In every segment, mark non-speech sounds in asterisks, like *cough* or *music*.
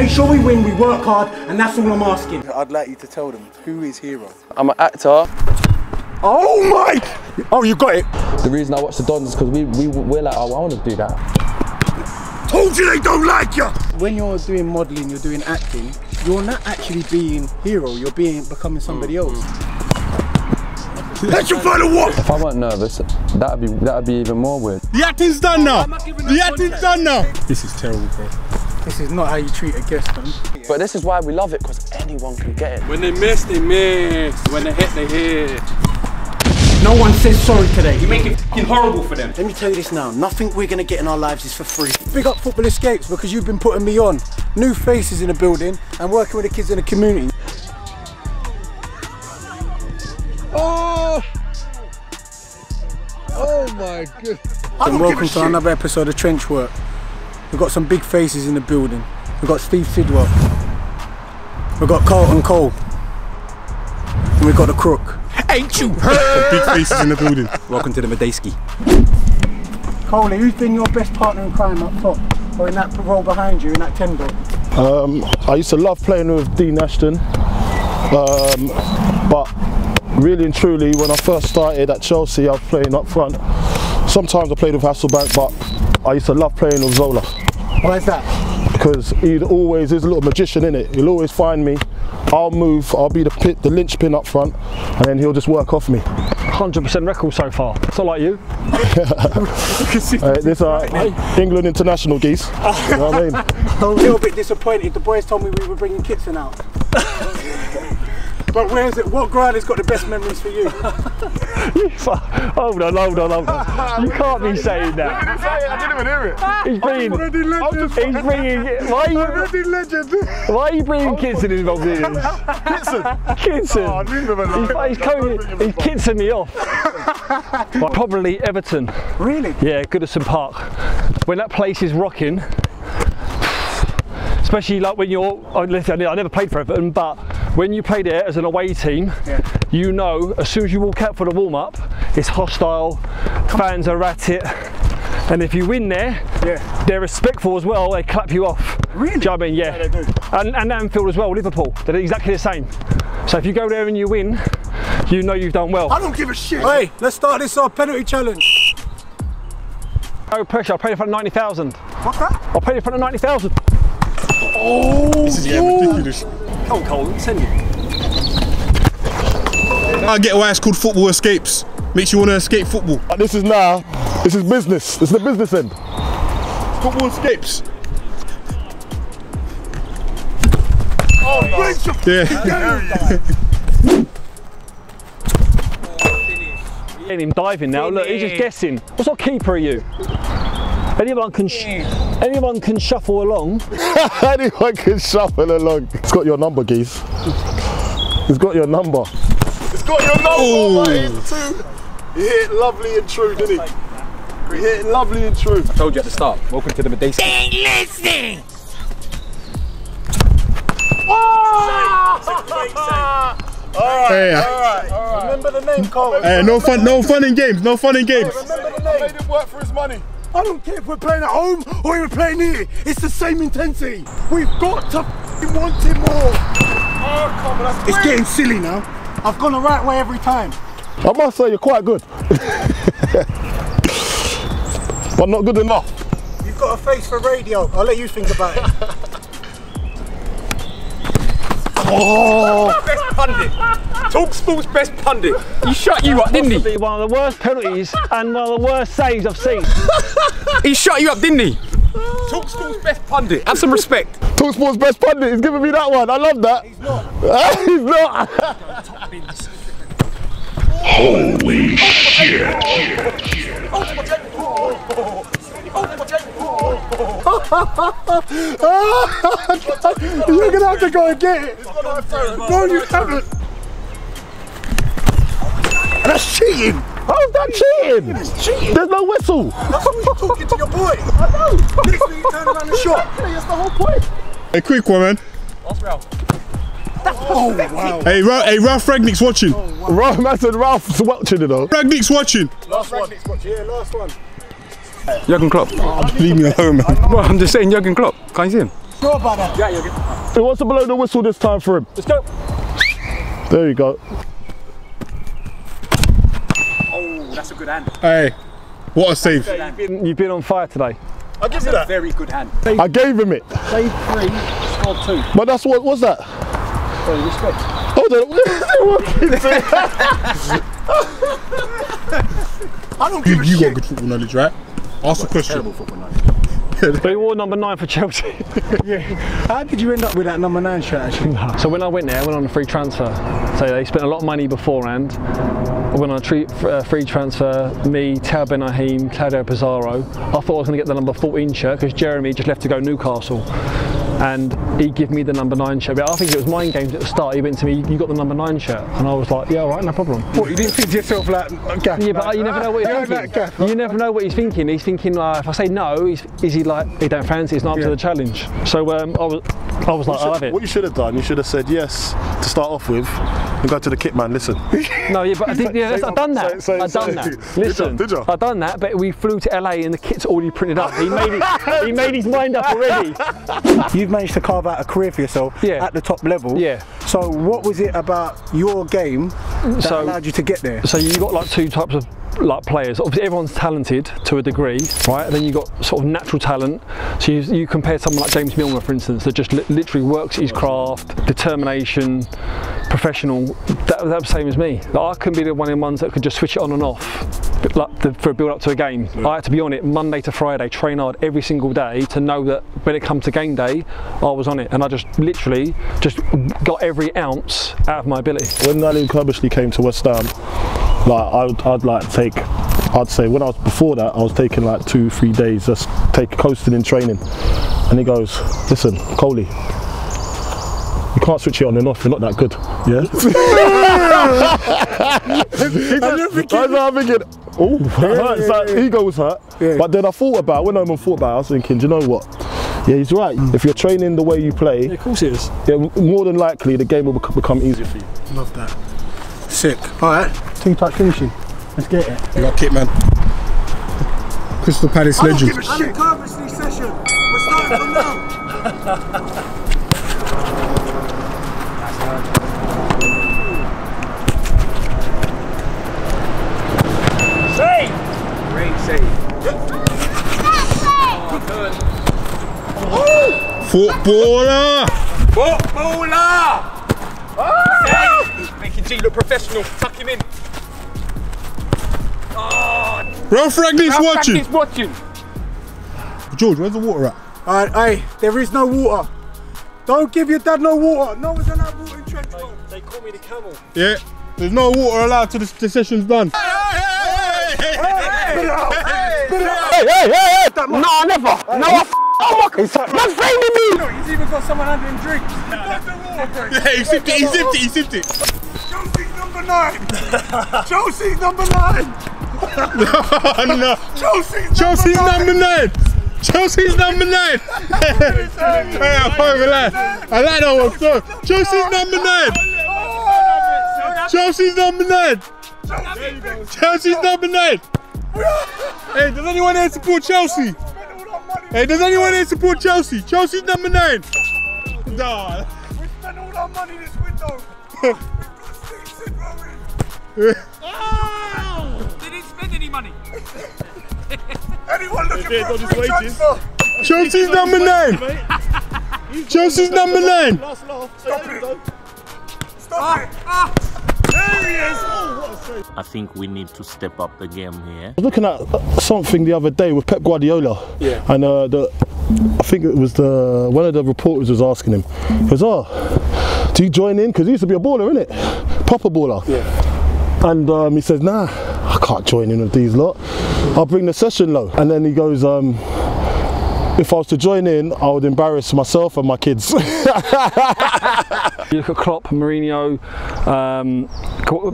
Make sure we win, we work hard, and that's all I'm asking. I'd like you to tell them who is Hero. I'm an actor. Oh my! Oh, you got it. The reason I watch the Dons is because we, we, we're like, oh, I want to do that. Told you they don't like you. When you're doing modelling, you're doing acting, you're not actually being Hero, you're being becoming somebody mm-hmm. else. Let your final walk. If I weren't nervous, that'd be that'd be even more weird. The acting's done now. The acting's done now. This is terrible, bro. This is not how you treat a guest, man. But this is why we love it, because anyone can get it. When they miss, they miss. When they hit, they hit. No one says sorry today. You make it fucking horrible for them. Let me tell you this now, nothing we're gonna get in our lives is for free. Big up Football Escapes because you've been putting me on. New faces in the building and working with the kids in the community. Oh! Oh my god. And welcome to another episode of Trench Work. We've got some big faces in the building. We've got Steve Sidwell. We've got Carlton Cole. And we've got the crook. Ain't you *laughs* heard? Big faces in the building. Welcome to the Medeski. Coley, who's been your best partner in crime up top? Or in that role behind you, in that 10 dot? Um, I used to love playing with Dean Ashton, um, but really and truly, when I first started at Chelsea, I was playing up front. Sometimes I played with Hasselbaink, but I used to love playing with Zola Why is that? because he'd always, there's a little magician in it. He'll always find me. I'll move. I'll be the pit, the linchpin up front, and then he'll just work off me. 100% record so far. It's not like you. *laughs* Uh, this are England international geese. you know what I mean? *laughs* I'm a little bit disappointed. The boys told me we were bringing Kitson out. *laughs* but where's it? What ground has got the best memories for you? *laughs* hold on, hold on, hold on. You can't be saying that. I didn't even hear it. He's bringing. He's bringing. Why are you? legend. Why are you bringing Kitson involved in this? Kitson. Kitson. Oh, leave him alone. He's, he's, coming, he's kitsing me off. Well, probably Everton. Really? Yeah, Goodison Park. When that place is rocking, especially like when you're, listen, I never played for Everton, but when you play there as an away team, Yeah. you know as soon as you walk out for the warm up, it's hostile, fans are at it, and if you win there, Yeah. they're respectful as well, they clap you off. Really? Do you know what I mean? Yeah. they do. And, and Anfield as well, Liverpool, they're exactly the same. So if you go there and you win, you know you've done well. I don't give a shit. Hey, let's start this off penalty challenge. No pressure, I'll play in front of 90,000. What's that? I'll play in front of 90,000. This is getting ridiculous. Come on, Cole, send it. I get why it's called football escapes. Makes you want to escape football. Uh, this is now. This is business. This is the business end. Football escapes. Oh, yeah. Getting him *laughs* diving now. Look, he's just guessing. What sort of keeper are you? Anyone can, sh- anyone can shuffle along. *laughs* Anyone can shuffle along. It's got your number, geese. It's got your number. It's got your number. mate, too. He hit lovely and true, didn't he? He hit lovely and true. I told you at the start. Welcome to the Medeski. Ah! Hey, all uh, right, all right. Remember the name, Cole. hey, no fun, no fun in games, no fun in games. Remember the name. Made him work for his money. I don't care if we're playing at home or we're playing here. It's the same intensity. We've got to f***ing want it more. It's getting silly now. I've gone the right way every time. I must say you're quite good, *laughs* but not good enough. You've got a face for radio. I'll let you think about it. *laughs* Best pundit. Talk sports best pundit. He shut you up, didn't he? Be one of the worst penalties and one of the worst saves I've seen. *laughs* He shut you up, didn't he? Talk sports best pundit. Have some respect. Talk Sports best pundit. He's giving me that one. I love that. He's not. *laughs* He's not. You're gonna have to go and get it. No, you haven't. That's cheating. How's that cheating? It's cheating. There's no whistle. That's when you're talking to your boy. *laughs* I know. Next thing you turn around and *laughs* shot. That's the whole point. A quick one, man. Oh wow. Hey, Ra- hey, Ralf Rangnick's watching. Oh, Ralf, man said Ralf's watching, you know. Rangnick's watching. Last one. Yeah, last one. Jurgen Klopp. Leave me alone, man. Well, I'm just saying Jurgen Klopp. Can't you see him? Sure about that? Yeah, you're. Who wants to blow the whistle this time for him? Let's go. There you go. Oh, that's a good hand. Hey, what a save. You've been, you've been on fire today. I'll give you a that. very good hand. I gave him it. Save three, scored two. But that's what was that? So respect. Hold on. *laughs* *laughs* I don't give you, you got good football knowledge, right? Ask a question. *laughs* But he wore number nine for Chelsea. *laughs* yeah. How did you end up with that number nine shirt actually? so when I went there, I went on a free transfer. So they spent a lot of money beforehand. I went on a tre- uh, free transfer, me, Tal Ben Haim, Claudio Pizarro. I thought I was going to get the number 14 shirt because Geremi just left to go Newcastle. And he gave me the number nine shirt. But I think it was mind games at the start. He went to me, you got the number nine shirt. And I was like, yeah, all right, no problem. What, you didn't think to yourself like, Gaff, Yeah, but like, you never know what "Ah, he's thinking. Gaff, You never know what he's thinking. He's thinking, like, if I say no, is, is he like, he don't fancy, it's not up Yeah. to the challenge. So um, I was, *laughs* I was like, oh, I love it. What you should have done, you should have said yes to start off with and go to the kit man, listen. *laughs* No, yeah, but I did, yeah, *laughs* I've done that. say- I've done that. Listen. Did you? I've done that, but we flew to LA and the kit's already printed up. He made it, he made his mind up already. You've managed to carve out a career for yourself Yeah. at the top level. Yeah. So what was it about your game that So- allowed you to get there? So you got like two types of like players. Obviously, everyone's talented to a degree, right? And Then you've got sort of natural talent. So you, you compare someone like James Milner, for instance, that just li- literally works his craft, determination, professional. That, that was the same as me. Like, I couldn't be the one in ones that could just switch it on and off. Like the, for a build up to a game, I had to be on it Monday to Friday, train hard every single day to know that when it comes to game day, I was on it, and I just literally just got every ounce out of my ability. when Ali Curbishley came to West Ham, like I'd, I'd like take, I'd say when I was before that, I was taking like two, three days just take coasting in training, and he goes, listen, Coley, you can't switch it on and off. You're not that good. Yeah. I was like, thinking, oh, it's like, ego was hurt. Yeah. But then I thought about, when I thought about, it, I was thinking, do you know what? Yeah, he's right. Mm. If you're training the way you play, Of course it is. yeah, more than likely the game will become easier for you. Love that. Sick. All right. Two touch finishing. Let's get it. You got kit man. Crystal Palace legend. Alan Curbishley session. We're starting from now. Great save. Footballer! Footballer! Save! Making G look professional. Tuck him in. Ralf Rangnick's Ralf watching. Rangnick's watching. George, where's the water at? All right, hey, there is no water. Don't give your dad no water. No one's allowed water in Trenchville. They call me the camel. Yeah. There's no water allowed till the, the session's done. Spit it out. Spit it out. Hey, hey, hey, hey! No, never. No, I f- oh my God. Man's framing me. He's even got someone handling drinks. That's the water break. Yeah, he sipped it, he sipped it, he sipped it. Chelsea's number nine. *laughs* Chelsea's number nine. Oh, no. Chelsea's, Chelsea's number nine. Chelsea's number nine. *laughs* hey, I can't lie. I like that one. So, Chelsea's number nine. Chelsea's number nine. Chelsea's number nine. Hey, does anyone here support Chelsea? Hey, does anyone here support Chelsea? Chelsea's number nine. Nah. We spent all our money this window. *laughs* We've got Steve Sidwell in. Didn't spend any money. Anyone looking Yeah, for a got free wages. transfer? Chelsea's number nine. Chelsea's number nine. Stop it. Stop it. There he is. I think we need to step up the game here. I was looking at something the other day with Pep Guardiola. Yeah. And uh, the, I think it was the one of the reporters was asking him. He goes, "Oh, do you join in? Because he used to be a baller, innit? Proper baller." Yeah. And um, he says, "Nah, I can't join in with these lot. I'll bring the session low." And then he goes, um, "If I was to join in, I would embarrass myself and my kids." You look at Klopp, Mourinho, um,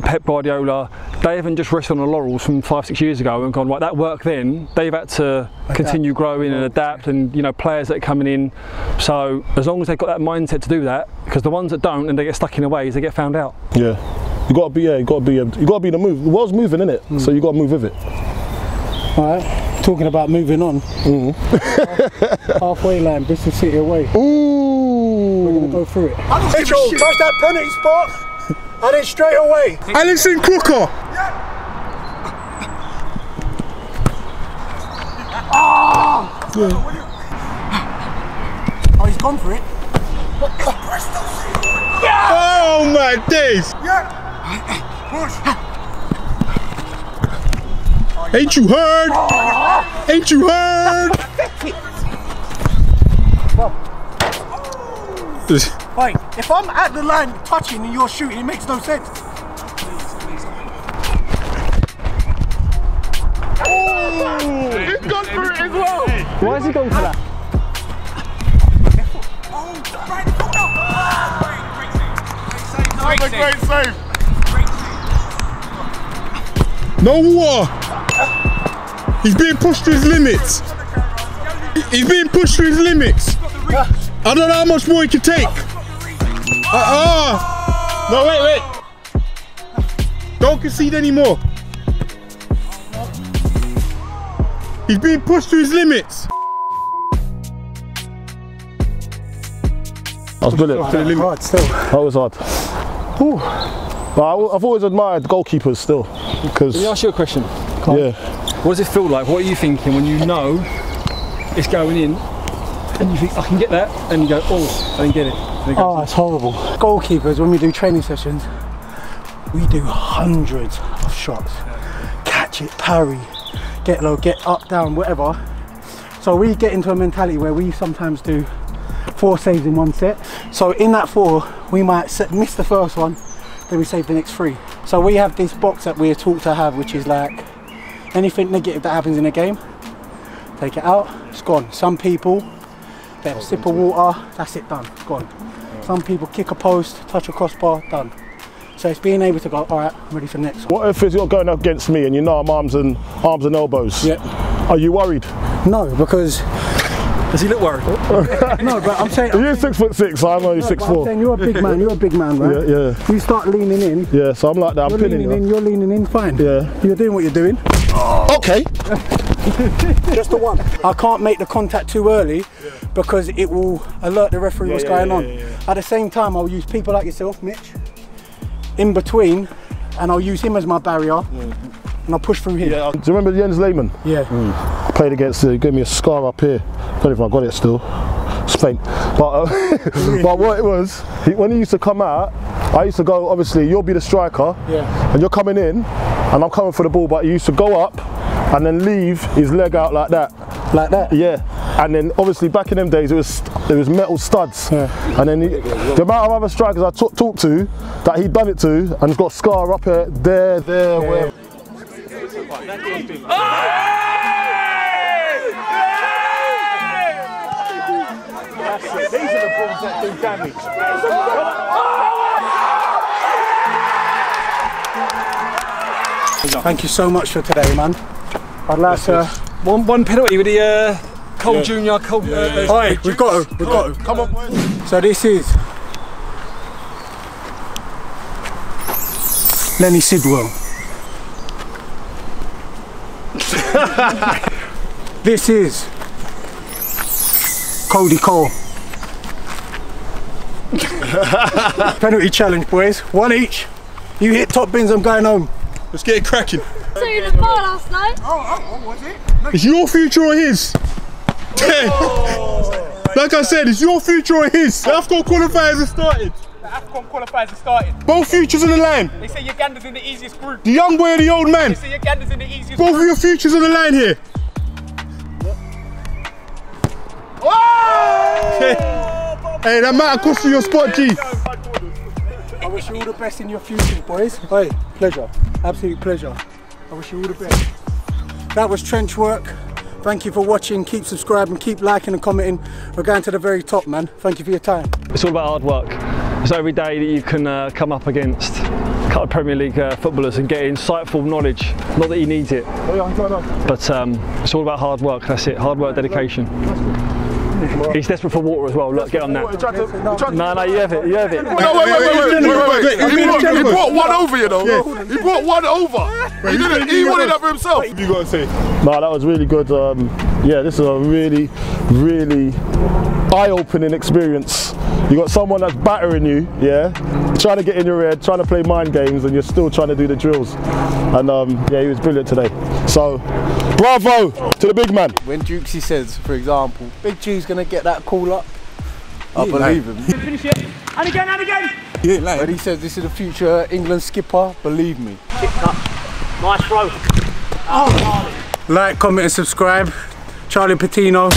Pep Guardiola. They haven't just rested on the laurels from five, six years ago and gone right. That worked then. They've had to continue growing and adapt, and you know players that are coming in. So as long as they've got that mindset to do that, because the ones that don't and they get stuck in their ways, they get found out. yeah. You gotta be, yeah. You gotta be, you gotta be in the move. The world's moving, in innit? So you gotta move with it. All right. Talking about moving on. Mm-hmm. *laughs* Halfway line, Bristol City away. Ooh. We're gonna go through it. Mitchell, touch that penalty spot, and then straight away. Alison Crooker. Oh, he's gone for it. but bristol city Oh my days. Ain't you heard? Ain't you heard? Wait, if I'm at the line touching and you're shooting, it makes no sense. He's gone for it as well. Why has he gone for that? Great save. Great save. No water. He's being pushed to his limits. He's being pushed to his limits. I don't know how much more he can take. Uh uh. No, wait, wait. Don't concede anymore. He's being pushed to his limits. That was brilliant. Hard still. That was hard. Whew. But I- I've always admired goalkeepers still, because Let me ask you a question. yeah, What does it feel like? What are you thinking when you know it's going in and you think, I can get that? And you go, oh, I didn't get it. It Oh, it's horrible. Goalkeepers, when we do training sessions, we do hundreds of shots. Catch it, parry, get low, get up, down, whatever. So we get into a mentality where we sometimes do four saves in one set. So in that four, we might miss the first one, then we save the next three. So we have this box that we're taught to have, which is like anything negative that happens in a game, take it out, it's gone. Some people, they have a sip of water, that's it, done, it's gone. Some people kick a post, touch a crossbar, done. So it's being able to go, all right, I'm ready for the next one. what if you're going up against me and you know I'm arms and arms and elbows? Yeah. Are you worried? No, because Does he look worried? *laughs* no, but I'm saying, You're six foot six, I'm only no, six but I'm four. saying you're a big man. You're a big man, *laughs* right? Yeah, yeah. You start leaning in. Yeah, so I'm like that. I'm You're leaning in. you. You're leaning in. Fine. Yeah. You're doing what you're doing. Okay. *laughs* Just the one. I can't make the contact too early because it will alert the referee what's going yeah, on. yeah, At the same time, I'll use people like yourself, Mitch, in between, and I'll use him as my barrier, and I'll push through him. Yeah. Do you remember Jens Lehmann? Yeah. Played against. Uh, he gave me a scar up here. don't know if I got it still. It's faint. But uh, *laughs* but what it was, he, when he used to come out, I used to go. Obviously, you'll be the striker, Yeah. and you're coming in, and I'm coming for the ball. But he used to go up, and then leave his leg out like that. Like that. Yeah, and then obviously back in them days it was it was metal studs, Yeah. and then he, the amount of other strikers I talk talked to that he'd done it to, and he's got scar up here, there, there, where. These are the balls that do damage. Thank you so much for today, man. I'd like to. One, one penalty with the uh, Cole Junior. Cole, uh, uh, Oi, we've got to. We've got to. Come on, boys. So this is Lenny Sidwell. *laughs* this is Cody Cole. *laughs* Penalty challenge, boys. One each. You hit top bins, I'm going home. Let's get it cracking. saw you in the bar last night. Oh, oh, oh, it's your future or his. *laughs* like I said, it's your future or his. The AFCON qualifiers are started. The AFCON qualifiers are started. Both futures on the line. They say Uganda's in the easiest group. The young boy or the old man. They say Uganda's in the easiest Both of your futures on the line here. Hey, hey, that might have cost you your spot, G. I wish you all the best in your futures, boys. Hey, pleasure. Absolute pleasure. I wish you all the best. That was Trench Work. Thank you for watching. Keep subscribing, keep liking and commenting. We're going to the very top, man. Thank you for your time. it's all about hard work. It's every day that you can uh, come up against a couple of Premier League uh, footballers and get insightful knowledge. Not that he needs it, but um, it's all about hard work. That's it. Hard work, dedication. He's desperate for water as well. Look, get on that. No, no, you have it. You have it. No, wait, wait, wait, wait, wait, wait, wait. He brought, he brought one over, you know. He brought one over. He didn't. He wanted that for himself. What you gotta say? No, that was really good. Um, yeah, this is a really, really eye-opening experience. You got someone that's battering you, yeah, trying to get in your head, trying to play mind games, and you're still trying to do the drills. And um, yeah, he was brilliant today. So, bravo to the big man. When Dukesy says, for example, Big G's gonna get that call up, I believe him. Finish it. And again, and again. When he says this is the future England skipper, believe me. Nice throw. Like, comment, and subscribe. Charlie Patino.